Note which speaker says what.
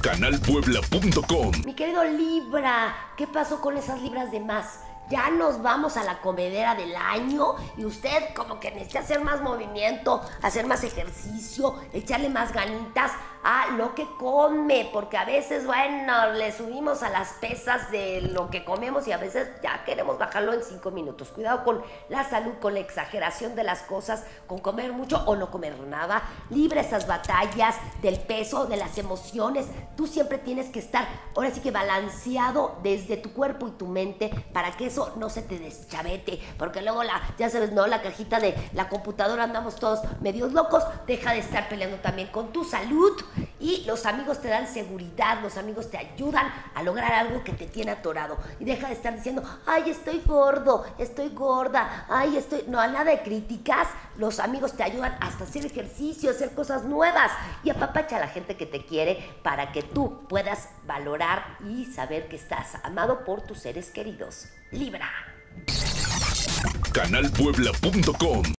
Speaker 1: canalpuebla.com.
Speaker 2: Mi querido Libra, ¿qué pasó con esas libras de más? Ya nos vamos a la comedera del año y usted como que necesita hacer más movimiento, hacer más ejercicio, echarle más ganitas a lo que come, porque a veces, bueno, le subimos a las pesas de lo que comemos y a veces ya queremos bajarlo en cinco minutos. Cuidado con la salud, con la exageración de las cosas, con comer mucho o no comer nada. Libre esas batallas del peso, de las emociones. Tú siempre tienes que estar, ahora sí que balanceado desde tu cuerpo y tu mente para que eso no se te deschavete, porque luego la, ya sabes, no, la cajita de la computadora andamos todos medios locos, deja de estar peleando también con tu salud y los amigos te dan seguridad, los amigos te ayudan a lograr algo que te tiene atorado y deja de estar diciendo, ay, estoy gordo, estoy gorda, ay, estoy, no, a nada de críticas, los amigos te ayudan hasta hacer ejercicio, hacer cosas nuevas y apapacha a la gente que te quiere para que tú puedas valorar y saber que estás amado por tus seres queridos. Libra.
Speaker 1: canalpuebla.com